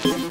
Podcast.